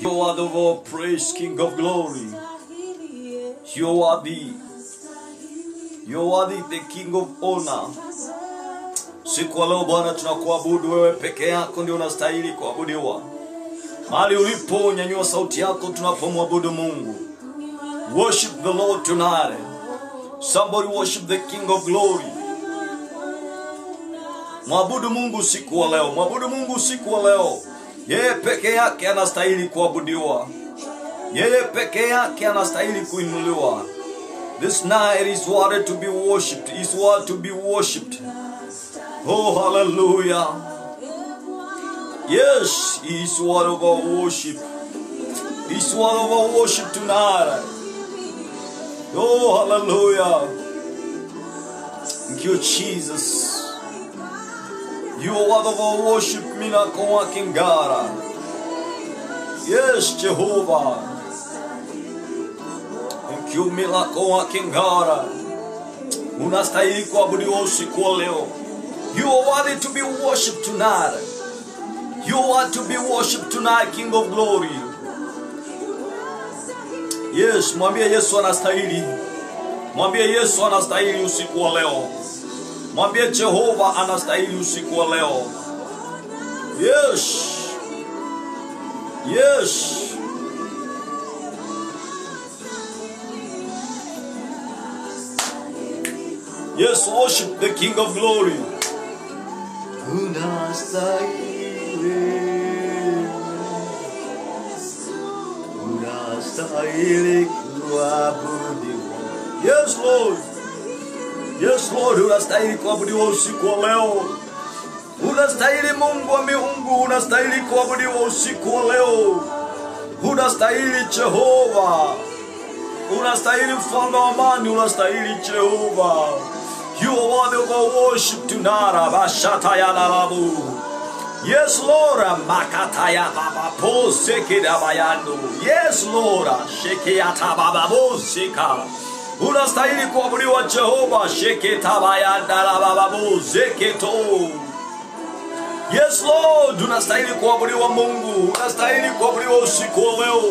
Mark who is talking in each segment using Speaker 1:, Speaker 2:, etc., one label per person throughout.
Speaker 1: You are the Lord, praise, King of glory. You are the, you are the, the King of honor. Siku ya leo Bwana, tunakuabudu wewe peke yako, ndio unastahili kuabudiwa. Mahali ulipo, nyanyua sauti yako tunapomwabudu Mungu. Worship the Lord tonight. Somebody worship the King of glory. Mwabudu Mungu siku wa leo, mwabudu Mungu siku wa leo. Yeye peke yake anastahili kuabudiwa, yeye peke yake anastahili kuinuliwa. This night is worthy to be worshipped, is worthy to be worshipped. Oh, hallelujah. Yes, he is worthy of our worship. He is worthy of our worship tonight. Oh, hallelujah. Thank you, Jesus. You are the one worship, working God. Yes, Jehovah. Thank you, Mila God. Unastahili kuabudiwa usiku wa leo. You are worthy to be worshipped tonight. You are to be worshipped tonight, King of glory. Yes, mwambie Yesu anastahili. Mwambie Yesu anastahili usiku wa leo. Mwambie Jehova anastahili usiku wa leo. Yes. Yes. Yes, worship the King of glory. Unastahili. Unastahili kuabudiwa. Yes, Lord. Yes, Lord, unastahili kuabudiwa usiku wa leo. Unastahili Mungu wa miungu, unastahili kuabudiwa usiku wa leo. Unastahili Jehova. Unastahili mfalme wa amani, unastahili Jehova. You are worthy of our worship tonight. Bashata ya lalabu. Yes, Lord. Makataya baba po seke da bayando. Yes, Lord. Sheke yata baba bo seka. Unastahili kuabudiwa Jehova. Sheke tabayanda la baba bo zeketo. Yes, Lord. Unastahili kuabudiwa Mungu. Unastahili kuabudiwa usiku wa leo.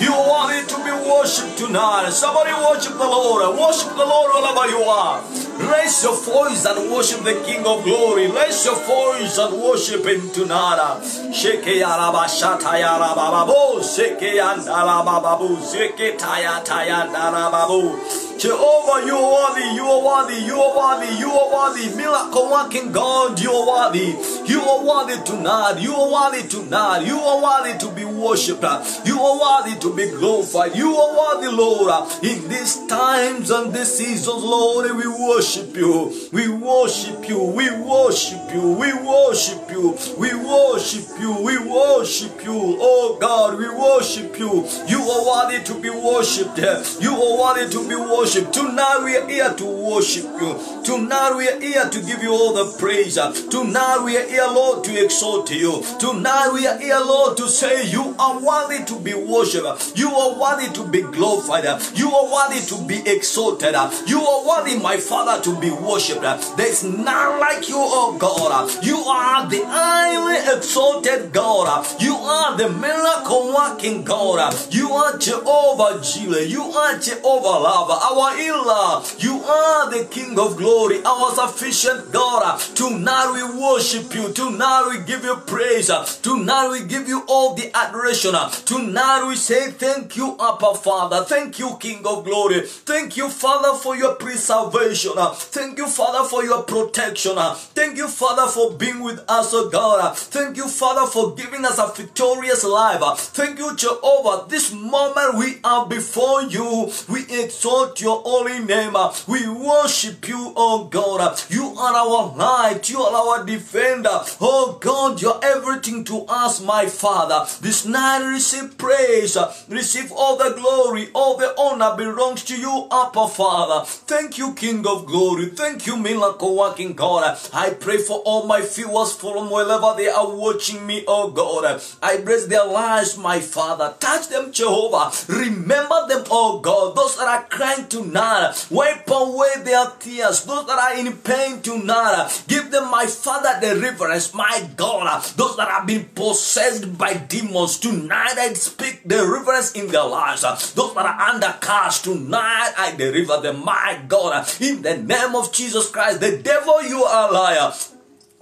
Speaker 1: You are worthy to be worshipped tonight. Somebody worship the Lord. Worship the Lord wherever you are. Raise your voice and worship the King of Glory. Raise your voice and worship Him tonight. Sheke yaraba shata yaraba babu. Sheke yandara babu. Sheke taya taya dara babu. Jehovah, you are worthy, you are worthy, you are worthy, you are worthy. Miracle working God, you are worthy. You are worthy tonight. You are worthy tonight. You are worthy to be worshipped. You are worthy to be glorified. You are worthy, Lord. In these times and these seasons, Lord, we worship you. We worship you. We worship you. We worship you. We worship you. We worship you. Oh God, we worship you. You are worthy to be worshipped. You are worthy to be worshipped. Tonight we are here to worship you. Tonight we are here to give you all the praise. Tonight we are here, Lord, to exalt you. Tonight we are here, Lord, to say you are worthy to be worshipped. You are worthy to be glorified. You are worthy to be exalted. You are worthy, my Father, to be worshipped. There is none like you, oh God. You are the highly exalted God. You are the miracle working God. You are Jehovah Jireh. You are Jehovah Rapha, our healer. You are the King of glory, our sufficient God. Tonight we worship you. Tonight we give you praise. Tonight we give you all the adoration. Tonight we say thank you, Abba Father. Thank you, King of glory. Thank you, Father, for your preservation. Thank you, Father, for your protection. Thank you, Father, for being with us, oh God. Thank you, Father, for giving us a victorious life. Thank you, Jehovah. This moment we are before you. We exalt your holy name. We worship you, oh God. You are our light. You are our defender. Oh God, you're everything to us, my Father. This night receive praise. Receive all the glory. All the honor belongs to you, Abba Father. Thank you, King of glory. Thank you, miracle working God. I pray for all my viewers from wherever they are watching me, oh God. I bless their lives, my Father. Touch them, Jehovah. Remember them, oh God. Those that are crying tonight, wipe away their tears. Those that are in pain tonight, give them, my Father, deliverance, my God. Those that have been possessed by demons tonight, I speak the deliverance in their lives. Those that are under curse tonight, I deliver them, my God. In the name of Jesus Christ, the devil, you are a liar.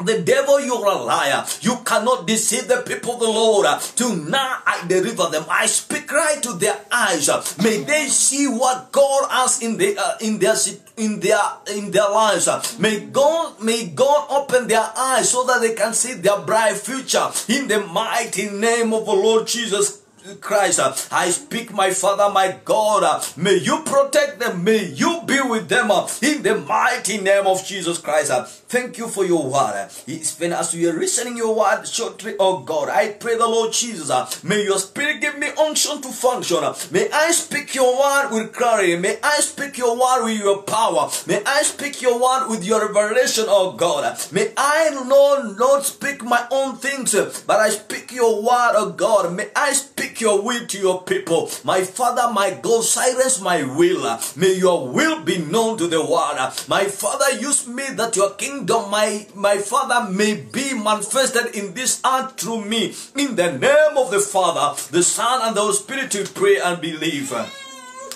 Speaker 1: The devil, you're a liar. You cannot deceive the people of the Lord. Tonight I deliver them. I speak right to their eyes. May they see what God has in the uh, in their in their in their lives. May God may God open their eyes so that they can see their bright future in the mighty name of the Lord Jesus Christ. Uh, I speak, my Father, my God. Uh, may you protect them. May you be with them uh, in the mighty name of Jesus Christ. Thank you for your word. Even as we are listening your word shortly, oh God, I pray the Lord Jesus. May your spirit give me unction to function. May I speak your word with clarity. May I speak your word with your power. May I speak your word with your revelation, oh God. May I not, not speak my own things, but I speak your word, oh God. May I speak your will to your people. My Father, my God, silence my will. May your will be known to the world. My Father, use me that your kingdom, my, my Father, may be manifested in this earth through me. In the name of the Father, the Son, and the Holy Spirit, we pray and believe.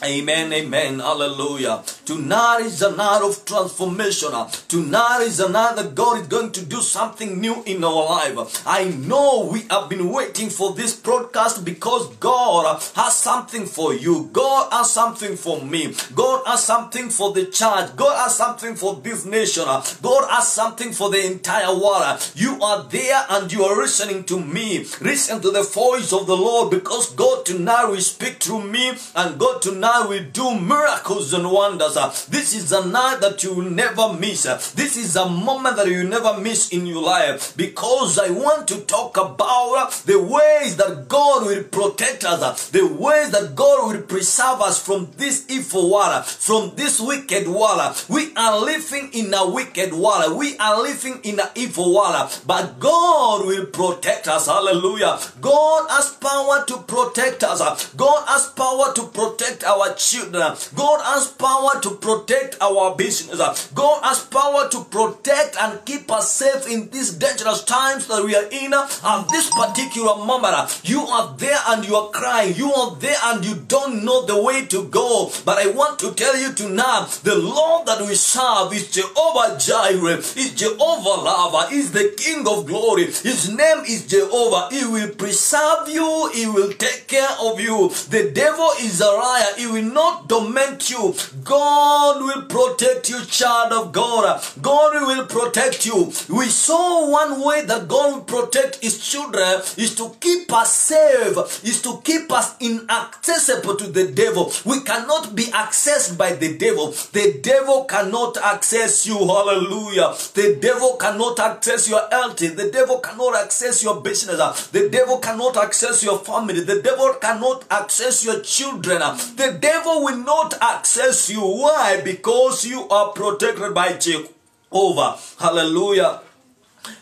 Speaker 1: Amen, amen, hallelujah. Tonight is a night of transformation. Tonight is a night that God is going to do something new in our life. I know we have been waiting for this broadcast because God has something for you. God has something for me. God has something for the church. God has something for this nation. God has something for the entire world. You are there and you are listening to me. Listen to the voice of the Lord because God tonight will speak through me and God tonight will do miracles and wonders. This is a night that you will never miss. This is a moment that you never miss in your life because I want to talk about the ways that God will protect us, the ways that God will preserve us from this evil world, from this wicked world. We are living in a wicked world. We are living in an evil world, but God will protect us. Hallelujah. God has power to protect us. God has power to protect our children. God has power to protect our business. God has power to protect and keep us safe in these dangerous times that we are in. At this particular moment, you are there and you are crying. You are there and you don't know the way to go. But I want to tell you tonight, the Lord that we serve is Jehovah Jireh, is Jehovah Rapha, is the King of glory. His name is Jehovah. He will preserve you. He will take care of you. The devil is a liar. He will not torment you. God will protect you, child of God. God will protect you. We saw one way that God will protect his children is to keep us safe, is to keep us inaccessible to the devil. We cannot be accessed by the devil. The devil cannot access you. Hallelujah. The devil cannot access your health. The devil cannot access your business. The devil cannot access your family. The devil cannot access your children. The devil will not access you. Why? Because you are protected by Jehovah. Hallelujah.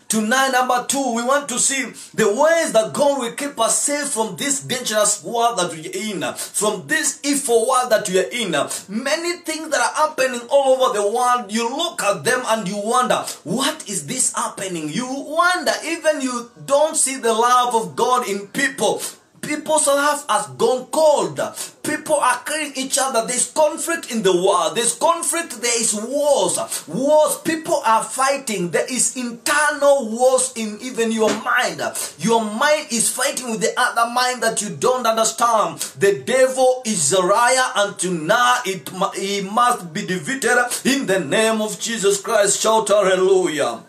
Speaker 1: Tonight, number two, we want to see the ways that God will keep us safe from this dangerous world that we are in, from this evil world that we are in. Many things that are happening all over the world, you look at them and you wonder, what is this happening? You wonder, even you don't see the love of God in people. People's life has gone cold. People are killing each other. There's conflict in the world. There's conflict. There is wars. Wars. People are fighting. There is internal wars in even your mind. Your mind is fighting with the other mind that you don't understand. The devil is a liar and tonight it, he must be defeated in the name of Jesus Christ. Shout hallelujah.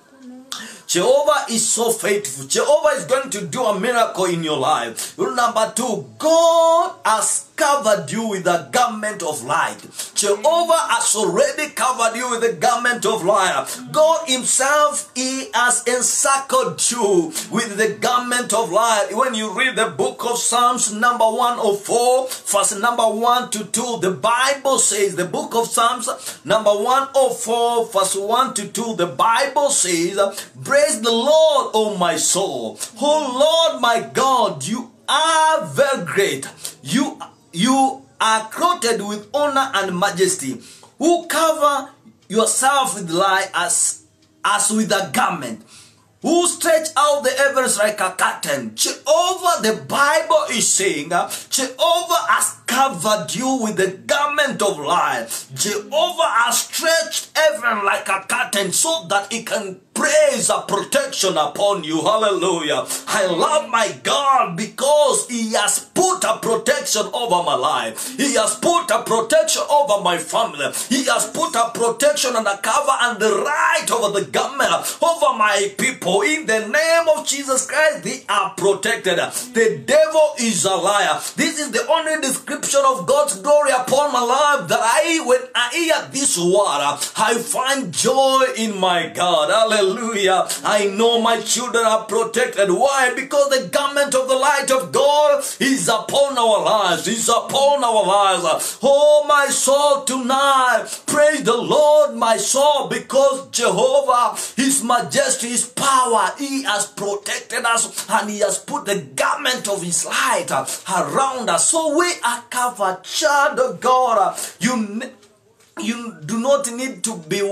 Speaker 1: Jehovah is so faithful. Jehovah is going to do a miracle in your life. Rule number two, God has covered you with a garment of light. Jehovah has already covered you with a garment of light. God Himself, He has encircled you with the garment of light. When you read the book of Psalms, number 104, verse number 1 to 2, the Bible says, the book of Psalms, number 104, verse 1 to 2, the Bible says, Praise the Lord, O my soul. Oh Lord, my God, you are very great. You, you are clothed with honor and majesty, who cover yourself with light as, as with a garment, who stretch out the heavens like a curtain. Jehovah, the Bible is saying, Jehovah has covered you with the garment of light. Jehovah has stretched heaven like a curtain so that it can praise a protection upon you. Hallelujah. I love my God because He has put a protection over my life. He has put a protection over my family. He has put a protection and a cover and the right over the government, over my people. In the name of Jesus Christ, they are protected. The devil is a liar. This is the only description of God's glory upon my life that I, when I hear this word, I find joy in my God. Hallelujah. I know my children are protected. Why? Because the garment of the light of God is upon our lives. Is upon our lives. Oh, my soul, tonight, praise the Lord, my soul, because Jehovah, His majesty, His power, He has protected us and He has put the garment of His light around us. So we are covered, child of God. You, you do not need to be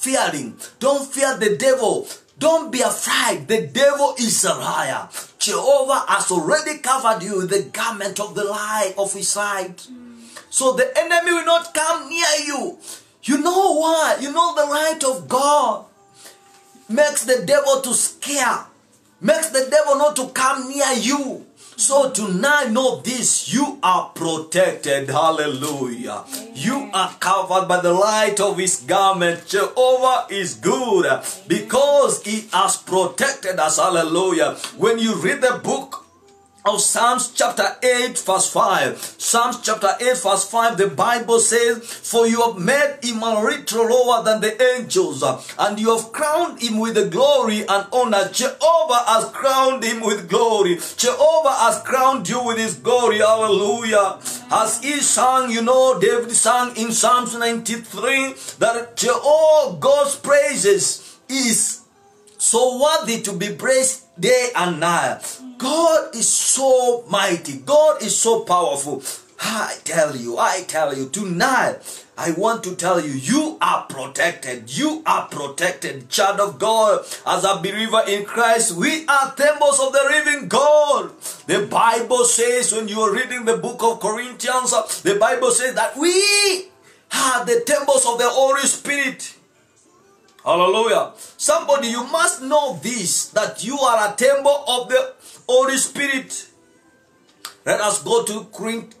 Speaker 1: fearing. Don't fear the devil. Don't be afraid. The devil is a liar. Jehovah has already covered you with the garment of the lie of his light. So the enemy will not come near you. You know why? You know the light of God makes the devil to scare. Makes the devil not to come near you. So tonight, know this you are protected. Hallelujah. You are covered by the light of his garment. Jehovah is good because he has protected us. Hallelujah. When you read the book of Psalms chapter 8 verse 5. Psalms chapter 8 verse 5 the Bible says, For you have made him a little lower than the angels and you have crowned him with the glory and honor. Jehovah has crowned him with glory. Jehovah has crowned you with his glory. Hallelujah. As he sang, you know, David sang in Psalms 93 that Jehovah God's praises is so worthy to be praised day and night. God is so mighty. God is so powerful. I tell you, I tell you, tonight, I want to tell you, you are protected. You are protected, child of God. As a believer in Christ, we are temples of the living God. The Bible says, when you are reading the book of Corinthians, the Bible says that we are the temples of the Holy Spirit. Hallelujah. Somebody, you must know this that you are a temple of the Holy Spirit. Let us go to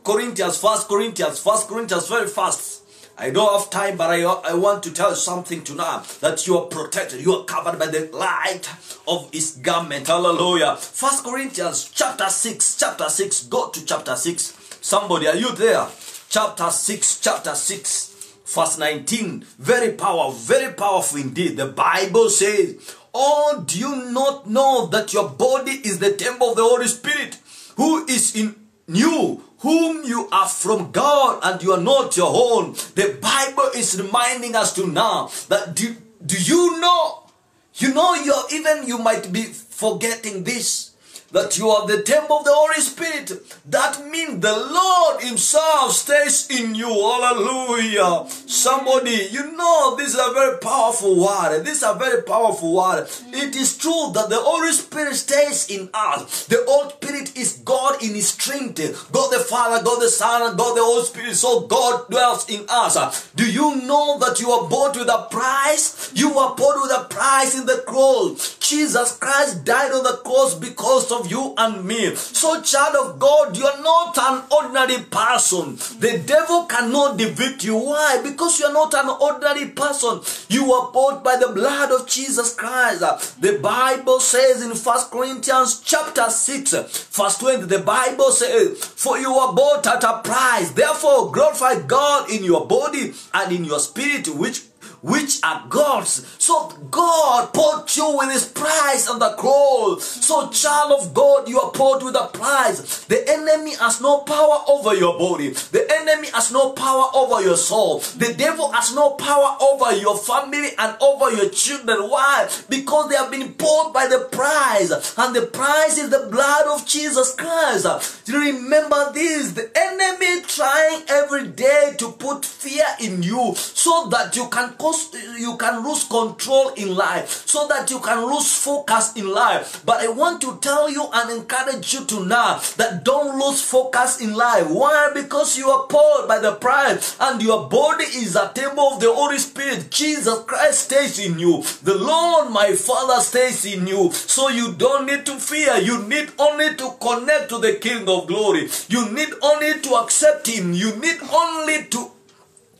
Speaker 1: Corinthians, First Corinthians, First Corinthians very fast. I don't have time, but I, I want to tell you something tonight that you are protected. You are covered by the light of his garment. Hallelujah. First Corinthians chapter 6, chapter 6. Go to chapter 6. Somebody, are you there? Chapter 6, chapter 6, verse 19. Very powerful, very powerful indeed. The Bible says, Oh, do you not know that your body is the temple of the Holy Spirit who is in you, whom you are from God and you are not your own? The Bible is reminding us to now that do, do you know? You know, you're even, you might be forgetting this that you are the temple of the Holy Spirit. That means the Lord Himself stays in you. Hallelujah. Somebody, you know, this is a very powerful word. This is a very powerful word. It is true that the Holy Spirit stays in us. The Holy Spirit is God in His Trinity. God the Father, God the Son, God the Holy Spirit. So God dwells in us. Do you know that you are bought with a price? You are bought with a price in the cross. Jesus Christ died on the cross because of you and me. So, child of God, you are not an ordinary person. The devil cannot defeat you. Why? Because you are not an ordinary person. You are bought by the blood of Jesus Christ. The Bible says in First Corinthians chapter 6, verse 20, the Bible says, For you were bought at a price. Therefore, glorify God in your body and in your spirit, which which are God's. So God bought you with his price on the cross. So child of God, you are bought with a price. The enemy has no power over your body. The enemy has no power over your soul. The devil has no power over your family and over your children. Why? Because they have been bought by the price. And the price is the blood of Jesus Christ. Remember this. The enemy trying every day to put fear in you so that you can you can lose control in life, so that you can lose focus in life. But I want to tell you and encourage you to know that don't lose focus in life. Why? Because you are poured by the pride and your body is a temple of the Holy Spirit. Jesus Christ stays in you. The Lord my Father stays in you. So you don't need to fear. You need only to connect to the King of glory. You need only to accept him. You need only to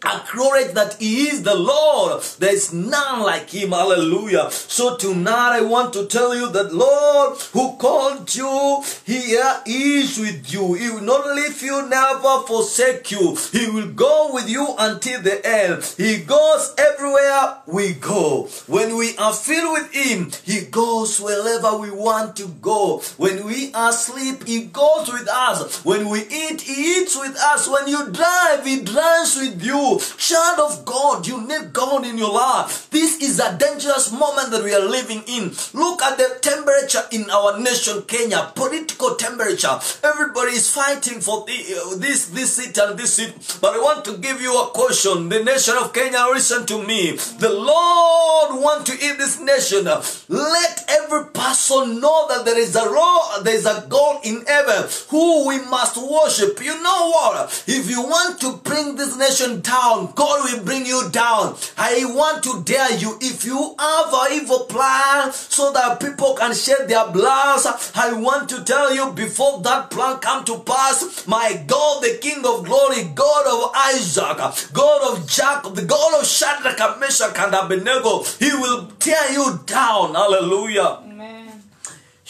Speaker 1: acknowledge that he is the Lord. There is none like him. Hallelujah. So tonight I want to tell you that Lord who called you here uh, is with you. He will not leave you, never forsake you. He will go with you until the end. He goes everywhere we go. When we are filled with him, he goes wherever we want to go. When we are asleep, he goes with us. When we eat, he eats with us. When you drive, he drives with you. Child of God, you need God in your life. This is a dangerous moment that we are living in. Look at the temperature in our nation, Kenya. Political temperature. Everybody is fighting for the, uh, this, this seat and this seat. But I want to give you a caution. The nation of Kenya, listen to me. The Lord want to eat this nation. Let every person know that there is a law, there is a God in heaven who we must worship. You know what? If you want to bring this nation down, God will bring you down. I want to dare you. If you have an evil plan so that people can shed their blood, I want to tell you before that plan come to pass, my God, the King of glory, God of Isaac, God of Jacob, the God of Shadrach, Meshach, and Abednego, He will tear you down. Hallelujah.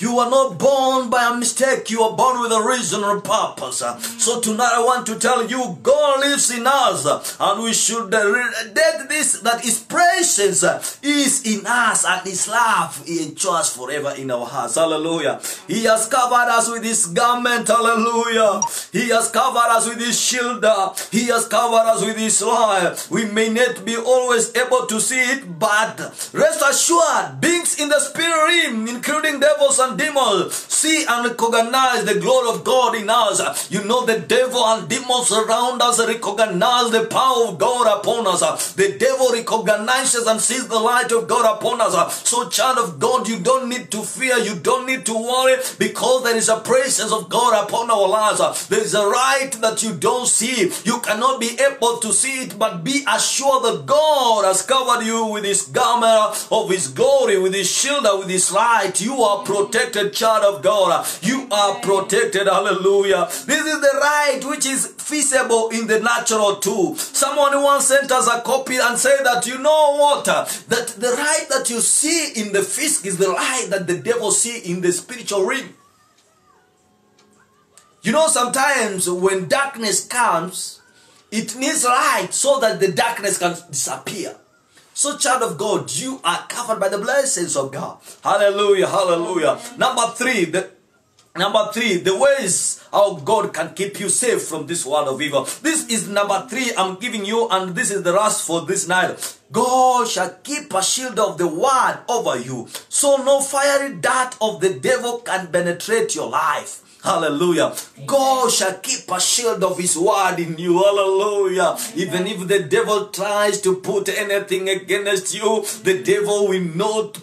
Speaker 1: You are not born by a mistake. You are born with a reason or purpose. So tonight I want to tell you, God lives in us, and we should that this that His presence is in us, and His love endures forever in our hearts. Hallelujah. He has covered us with His garment. Hallelujah. He has covered us with His shield. He has covered us with His life. We may not be always able to see it, but rest assured, beings in the spirit realm, including devils and demons, see and recognize the glory of God in us. You know, the devil and demons around us recognize the power of God upon us. The devil recognizes and sees the light of God upon us. So, child of God, you don't need to fear, you don't need to worry because there is a presence of God upon our lives. There is a light that you don't see. You cannot be able to see it, but be assured that God has covered you with His garment of His glory, with His shield, with His light. You are protected, child of God. You are protected. Hallelujah. This is the right which is feasible in the natural too. Someone once sent us a copy and said that you know what? That the light that you see in the fisk is the light that the devil see in the spiritual realm. You know, sometimes when darkness comes, it needs light so that the darkness can disappear. So, child of God, you are covered by the blessings of God. Hallelujah, hallelujah. Number three, the Number three, the ways how God can keep you safe from this world of evil. This is number three I'm giving you, and this is the last for this night. God shall keep a shield of the word over you, so no fiery dart of the devil can penetrate your life. Hallelujah. God shall keep a shield of his word in you. Hallelujah. Even if the devil tries to put anything against you, the devil will not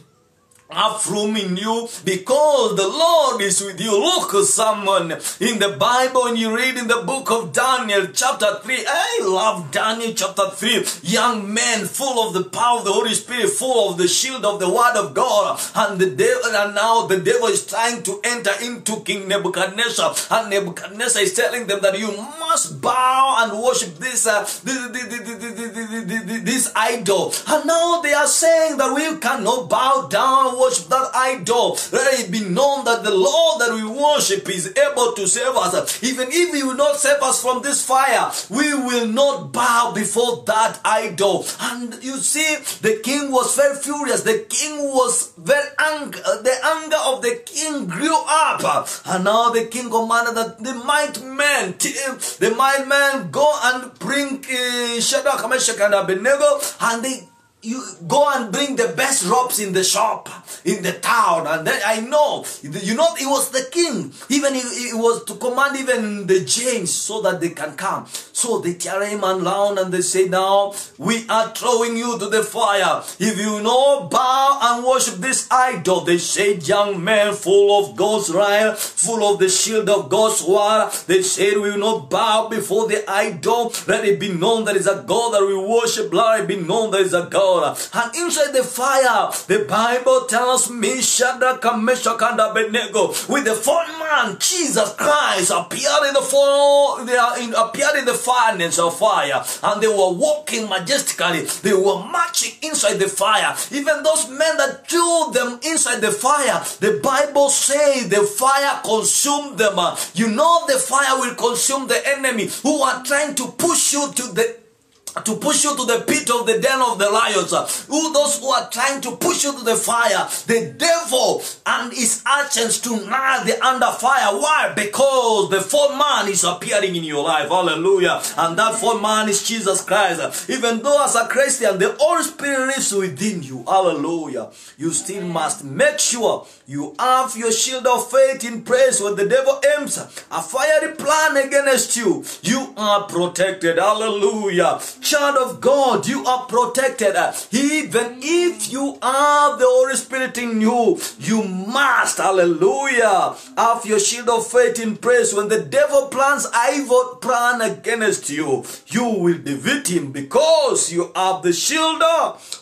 Speaker 1: have room in you because the Lord is with you. Look, someone in the Bible, when you read in the book of Daniel, chapter 3, I love Daniel chapter 3. Young men full of the power of the Holy Spirit, full of the shield of the word of God. And the devil, and now the devil is trying to enter into King Nebuchadnezzar. And Nebuchadnezzar is telling them that you must bow and worship this, uh, this, this, this, this idol. And now they are saying that we cannot bow down worship that idol, let it be known that the Lord that we worship is able to save us. Even if He will not save us from this fire, we will not bow before that idol. And you see, the king was very furious. The king was very angry. The anger of the king grew up. And now the king commanded that the might men, the might men go and bring uh, Shadrach, Meshach, and Abednego, and they you go and bring the best robes in the shop in the town and then i know you know it was the king. Even it, was to command even the james so that they can come. So they carry him around and they say now we are throwing you to the fire. If you know bow and worship this idol. They said young man full of god's wrath full of the shield of god's word they said we will not bow before the idol. Let it be known that is a god that we worship. Let it be known that is a god and inside the fire, the Bible tells me Shadrach, Meshach, and Abednego with the fourth man, Jesus Christ, appeared in the fire, they are in, appeared in the furnace of fire, and they were walking majestically. They were marching inside the fire. Even those men that threw them inside the fire, the Bible says the fire consumed them. You know the fire will consume the enemy who are trying to push you to the to push you to the pit of the den of the lions. Who those who are trying to push you to the fire, the devil and his agents tonight they under fire. Why? Because the fourth man is appearing in your life. Hallelujah. And that fourth man is Jesus Christ. Even though as a Christian, the Holy Spirit lives within you. Hallelujah. You still must make sure you have your shield of faith in praise when the devil aims a fiery plan against you. You are protected. Hallelujah child of God, you are protected. Even if you have the Holy Spirit in you, you must, hallelujah, have your shield of faith in praise. When the devil plans evil plan against you, you will defeat him because you have the shield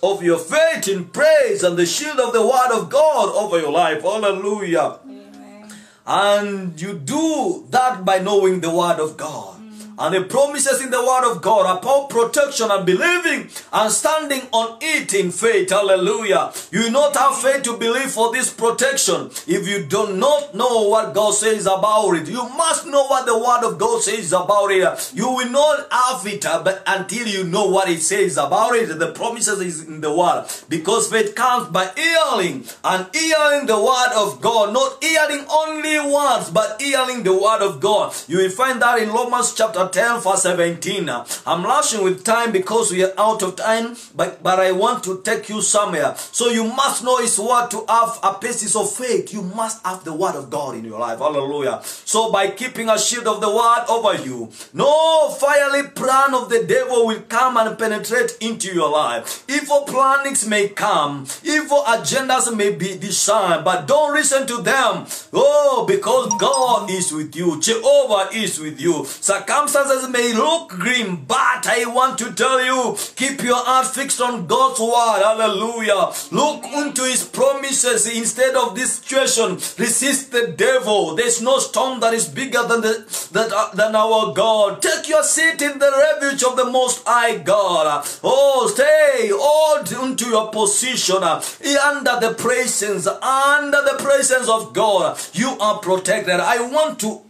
Speaker 1: of your faith in praise and the shield of the word of God over your life. Hallelujah. Amen. And you do that by knowing the word of God and the promises in the word of God about protection and believing and standing on it in faith. Hallelujah. You not have faith to believe for this protection if you do not know what God says about it. You must know what the word of God says about it. You will not have it uh, until you know what it says about it. The promises is in the word. Because faith comes by hearing and hearing the word of God. Not hearing only words but hearing the word of God. You will find that in Romans chapter 10 verse 17. I'm rushing with time because we are out of time, but, but I want to take you somewhere. So you must know His word to have a basis of faith. You must have the word of God in your life. Hallelujah. So by keeping a shield of the word over you, no fiery plan of the devil will come and penetrate into your life. Evil plannings may come, evil agendas may be designed, but don't listen to them. Oh, because God is with you. Jehovah is with you. Circumstances circumstances may look grim, but I want to tell you, keep your heart fixed on God's word. Hallelujah. Look unto his promises instead of this situation. Resist the devil. There's no storm that is bigger than the that, uh, than our God. Take your seat in the refuge of the most high God. Oh, stay hold into your position under the presence, under the presence of God. You are protected. I want to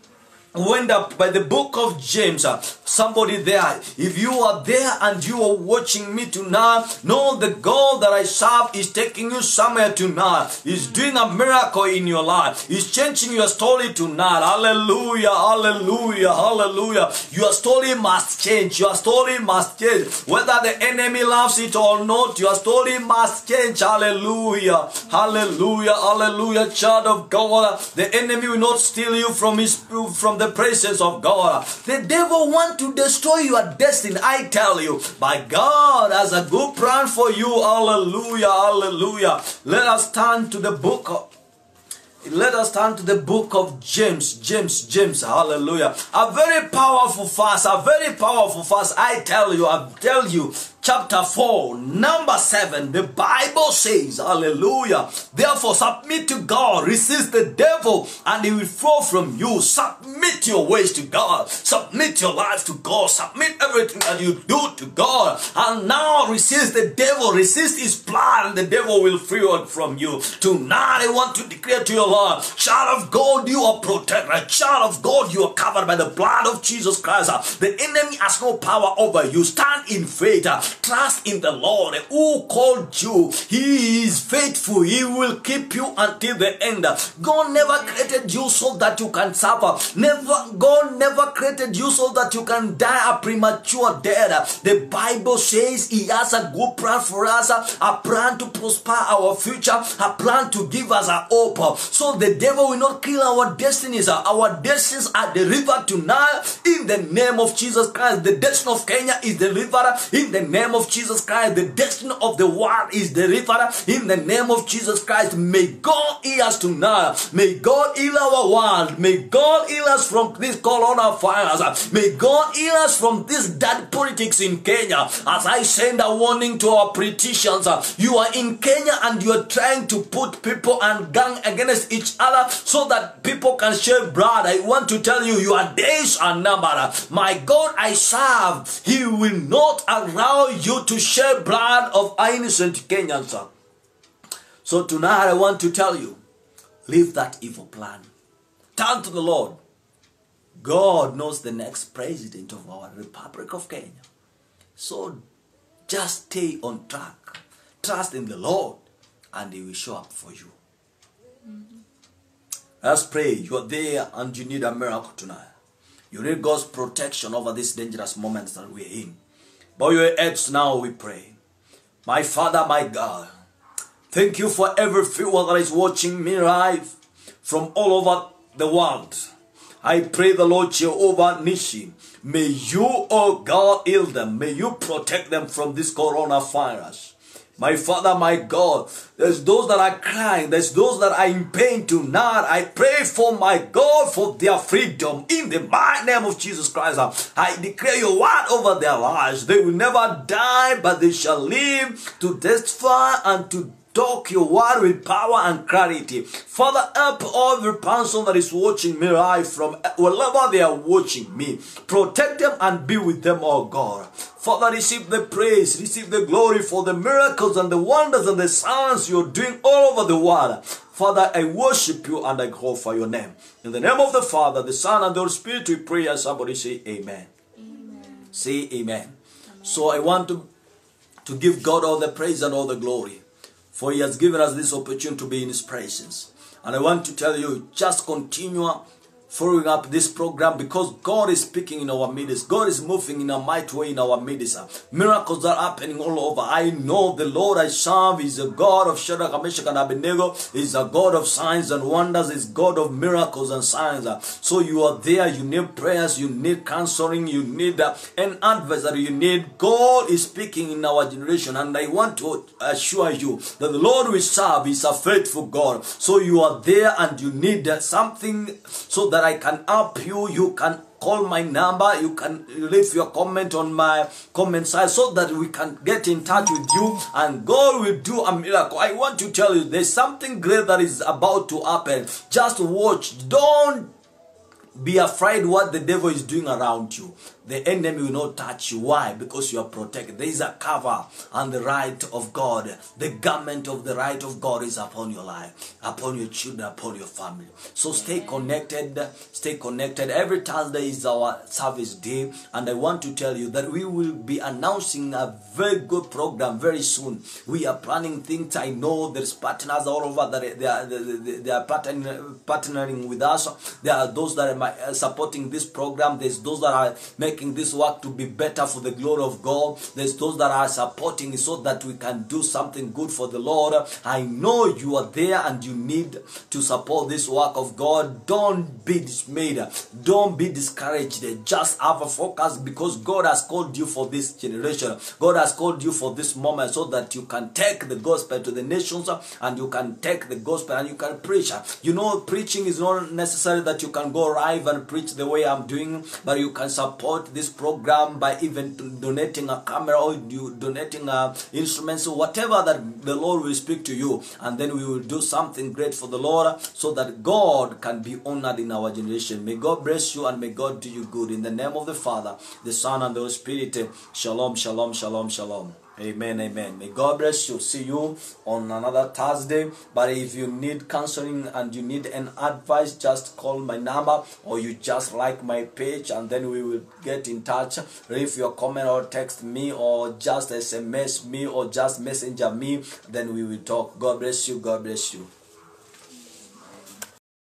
Speaker 1: went up by the book of James. Uh, somebody there, if you are there and you are watching me tonight, know the God that I serve is taking you somewhere tonight. He's doing a miracle in your life. He's changing your story tonight. Hallelujah, hallelujah, hallelujah. Your story must change. Your story must change. Whether the enemy loves it or not, your story must change. Hallelujah, hallelujah, hallelujah, child of God. The enemy will not steal you from his from the the presence of God. The devil want to destroy your destiny. I tell you, by God has a good plan for you. Hallelujah, hallelujah. Let us turn to the book of let us turn to the book of James. James, James, hallelujah. A very powerful fast, a very powerful fast. I tell you, I tell you, chapter 4, number 7, the Bible says, Hallelujah. Therefore, submit to God, resist the devil, and he will fall from you. Submit your ways to God. Submit your life to God. Submit everything that you do to God. And now resist the devil. Resist his plan. And the devil will flee from you. Tonight I want to declare to your Lord, child of God, you are protected. Child of God, you are covered by the blood of Jesus Christ. The enemy has no power over you. Stand in faith. Trust in the Lord who called you. He is faithful. He will keep you until the end. God never created you so that you can suffer. Never, God never created you so that you can die a premature death. The Bible says He has a good plan for us, a plan to prosper our future, a plan to give us a hope. So the devil will not kill our destinies. Our destinies are delivered tonight in the name of Jesus Christ. The destiny of Kenya is delivered in the name of Jesus Christ. The destiny of the world is delivered in the name of Jesus Christ. May God heal us tonight. May God heal our world. May God heal us from this coronavirus. May God heal us from this dead politics in Kenya. As I send a warning to our politicians, you are in Kenya and you are trying to put people and gang against each other so that people can share blood. I want to tell you, your days are numbered. My God, I serve. He will not allow you to shed blood of innocent Kenyans. So tonight I want to tell you, leave that evil plan. Turn to the Lord. God knows the next president of our Republic of Kenya. So just stay on track. Trust in the Lord and He will show up for you. Let's pray. You are there and you need a miracle tonight. You need God's protection over these dangerous moments that we're in. Bow your heads now, we pray. My Father, my God, thank you for every viewer that is watching me live from all over the world. I pray the Lord Jehovah Nissi, may you, oh God, heal them. May you protect them from this coronavirus. My Father, my God, there's those that are crying, there's those that are in pain tonight. I pray for my God for their freedom in the mighty name of Jesus Christ. Uh, I declare your word over their lives. They will never die, but they shall live to testify and to talk your word with power and clarity. Father, help every person that is watching me live from wherever they are watching me. Protect them and be with them, oh God. Father, receive the praise, receive the glory for the miracles and the wonders and the signs you're doing all over the world. Father, I worship you and I glorify your name. In the name of the Father, the Son, and the Holy Spirit, we pray and somebody say amen.
Speaker 2: Amen.
Speaker 1: Say amen. So I want to, to give God all the praise and all the glory. For he has given us this opportunity to be in his presence. And I want to tell you, just continue following up this program because God is speaking in our midst. God is moving in a mighty way in our midst. Miracles are happening all over. I know the Lord I serve is a God of Shadrach, Meshach, and Abednego. Is a God of signs and wonders. Is God of miracles and signs. So you are there. You need prayers. You need counseling. You need uh, an advisor. You need God is speaking in our generation. And I want to assure you that the Lord we serve is a faithful God. So you are there and you need something so that I can help you. You can call my number. You can leave your comment on my comment side so that we can get in touch with you and God will do a miracle. I want to tell you there's something great that is about to happen. Just watch. Don't be afraid what the devil is doing around you. The enemy will not touch you. Why? Because you are protected. There is a cover and the right of God. The garment of the right of God is upon your life, upon your children, upon your family. So stay connected. Stay connected. Every Thursday is our service day. And I want to tell you that we will be announcing a very good program very soon. We are planning things. I know there's partners all over that they are, they, they are partnering, partnering with us. There are those that are Uh, supporting this program. There's those that are making this work to be better for the glory of God. There's those that are supporting so that we can do something good for the Lord. I know you are there and you need to support this work of God. Don't be dismayed. Don't be discouraged. Just have a focus because God has called you for this generation. God has called you for this moment so that you can take the gospel to the nations and you can take the gospel and you can preach. You know, preaching is not necessary that you can go right live and preach the way I'm doing, but you can support this program by even donating a camera or you donating uh, instruments or whatever that the Lord will speak to you, and then we will do something great for the Lord so that God can be honored in our generation. May God bless you and may God do you good in the name of the Father, the Son, and the Holy Spirit. Shalom, shalom, shalom, shalom. Amen, amen. May God bless you. See you on another Thursday. But if you need counseling and you need an advice, just call my number or you just like my page and then we will get in touch. Leave your comment or text me or just SMS me or just messenger me. Then we will talk. God bless you. God bless you.